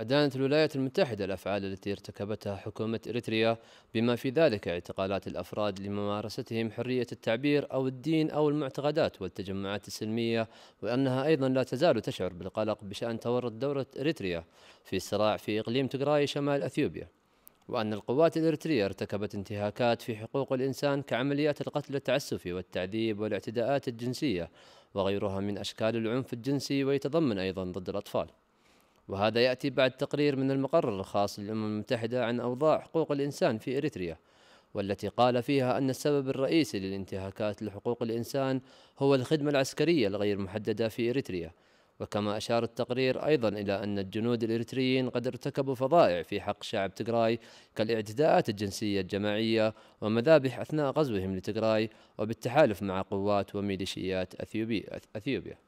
أدانت الولايات المتحدة الأفعال التي ارتكبتها حكومة إريتريا بما في ذلك اعتقالات الأفراد لممارستهم حرية التعبير أو الدين أو المعتقدات والتجمعات السلمية وأنها أيضا لا تزال تشعر بالقلق بشأن تورط دولة إريتريا في صراع في إقليم تجراي شمال أثيوبيا وأن القوات الإريترية ارتكبت انتهاكات في حقوق الإنسان كعمليات القتل التعسفي والتعذيب والاعتداءات الجنسية وغيرها من أشكال العنف الجنسي ويتضمن أيضا ضد الأطفال. وهذا يأتي بعد تقرير من المقرر الخاص للأمم المتحدة عن أوضاع حقوق الإنسان في إريتريا والتي قال فيها أن السبب الرئيسي للانتهاكات لحقوق الإنسان هو الخدمة العسكرية الغير محددة في إريتريا. وكما أشار التقرير أيضا إلى أن الجنود الإريتريين قد ارتكبوا فظائع في حق شعب تجراي كالاعتداءات الجنسية الجماعية ومذابح أثناء غزوهم لتجراي وبالتحالف مع قوات وميليشيات أثيوبيا.